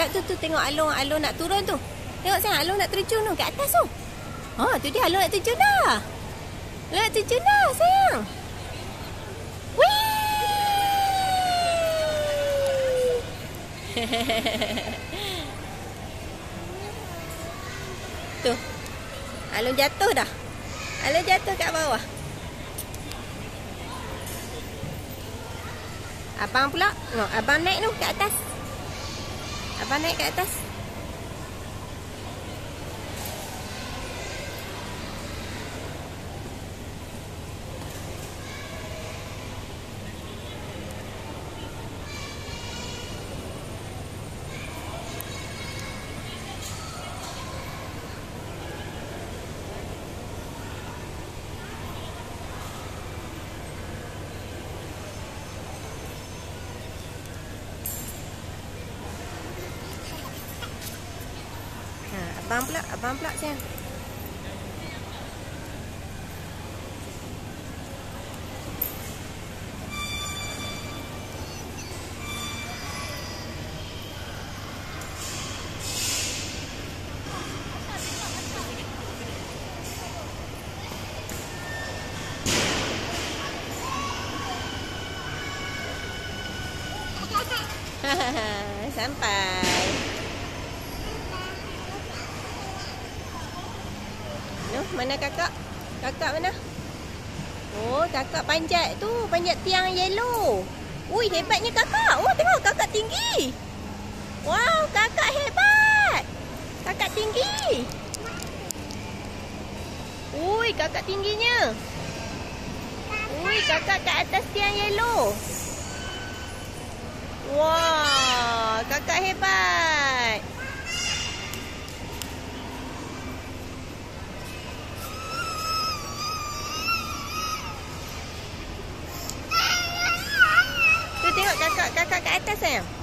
Sat tu tu tengok Alung, Alung nak turun tu. Tengok sayang, Alung nak terjun tu kat atas tu. Ha, tu dia Alung nak terjun dah. Alung nak terjun dah, sayang. tu. Alung jatuh dah. Alung jatuh kat bawah. Abang pula. No, abang naik tu kat atas. Abang naik kat atas. Abang pula, abang pula sayang. Sampai. Mana kakak? Kakak mana? Oh, kakak panjat tu. Panjat tiang yellow. Ui, hebatnya kakak. Oh, tengok kakak tinggi. Wow, kakak hebat. Kakak tinggi. Ui, kakak tingginya. Ui, kakak kat atas tiang yellow. Wow, kakak hebat. Tengok kakak kakak kat atas sayang.